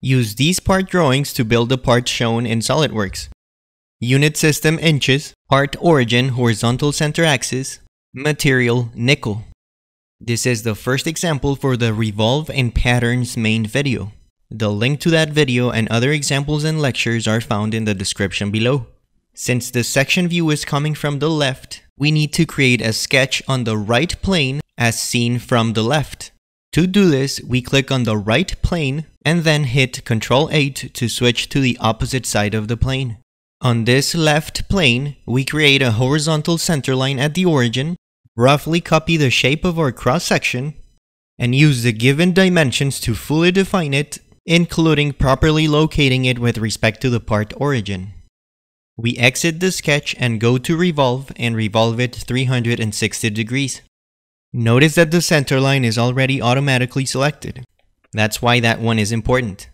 Use these part drawings to build the parts shown in SOLIDWORKS. Unit system inches, part origin horizontal center axis, material nickel. This is the first example for the Revolve and Patterns main video. The link to that video and other examples and lectures are found in the description below. Since the section view is coming from the left, we need to create a sketch on the right plane as seen from the left. To do this, we click on the right plane and then hit Ctrl 8 to switch to the opposite side of the plane. On this left plane, we create a horizontal centerline at the origin, roughly copy the shape of our cross section, and use the given dimensions to fully define it, including properly locating it with respect to the part origin. We exit the sketch and go to revolve and revolve it 360 degrees. Notice that the center line is already automatically selected. That's why that one is important.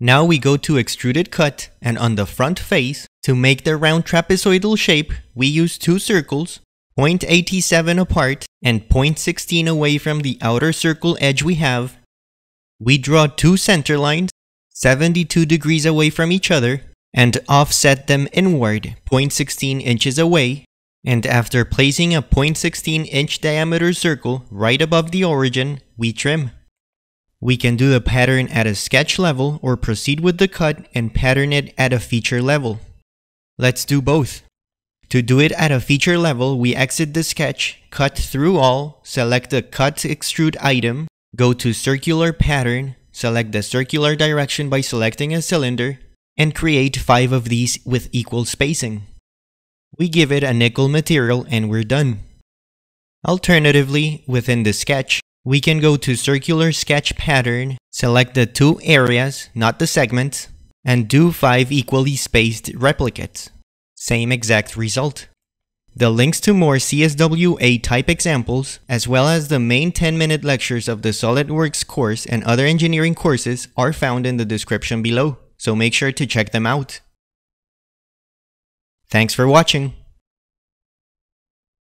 Now we go to extruded cut and on the front face, to make the round trapezoidal shape, we use two circles, 0.87 apart and 0.16 away from the outer circle edge we have. We draw two center lines, 72 degrees away from each other, and offset them inward 0.16 inches away and after placing a 0.16 inch diameter circle right above the origin, we trim. We can do the pattern at a sketch level or proceed with the cut and pattern it at a feature level. Let's do both. To do it at a feature level, we exit the sketch, cut through all, select the cut extrude item, go to circular pattern, select the circular direction by selecting a cylinder, and create 5 of these with equal spacing. We give it a nickel material and we're done. Alternatively, within the sketch, we can go to circular sketch pattern, select the two areas, not the segments, and do 5 equally spaced replicates. Same exact result. The links to more CSWA type examples, as well as the main 10 minute lectures of the SOLIDWORKS course and other engineering courses are found in the description below, so make sure to check them out. Thanks for watching.